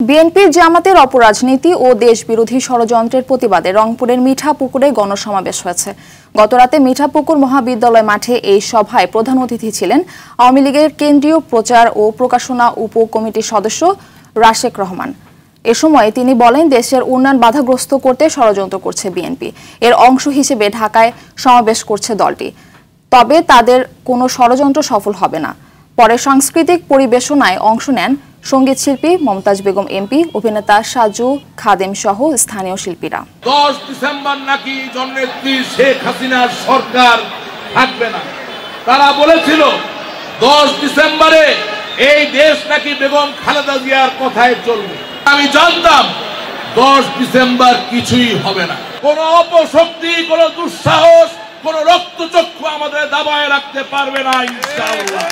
BNP জামাতের অপরাজনীতি ও দেশবিরোধী ষড়যন্ত্রের প্রতিবাদে রংপুরের মিঠাপুকুরে গণসমাবেশ হয়েছে। গতরাতে মিঠাপুকুর মহাবিদ্যালয় মাঠে এই সভায় প্রধান অতিথি ছিলেন আওয়ামী লীগের কেন্দ্রীয় প্রচার ও প্রকাশনা উপ কমিটির সদস্য রাশেক রহমান। এ সময় তিনি বলেন, দেশের উন্নয়ন বাধাগ্রস্ত করতে ষড়যন্ত্র করছে বিএনপি। এর অংশ হিসেবে ঢাকায় সমাবেশ করছে দলটি। তবে তাদের কোনো ষড়যন্ত্র সফল হবে না। পরে সাংস্কৃতিক পরিবেশনায় অংশ নেন সংগীত শিল্পী মমতাজ বেগম এমপি, অভিনেতা সাজু খাদেম সহ স্থানীয় শিল্পীরা। দশ ডিসেম্বর নাকি জননেত্রী শেখ হাসিনার সরকার থাকবে না। তারা বলেছিল, দশ ডিসেম্বরে এই দেশ নাকি বেগম খালেদা জিয়ার কথায় চলবে। আমি জানতাম, দশ ডিসেম্বর কিছুই হবে না। কোন অপশক্তি, কোন দুঃসাহস, কোন রক্তচক্ষু আমাদের দাবায় রাখতে পারবে না, ইনশাআল্লাহ।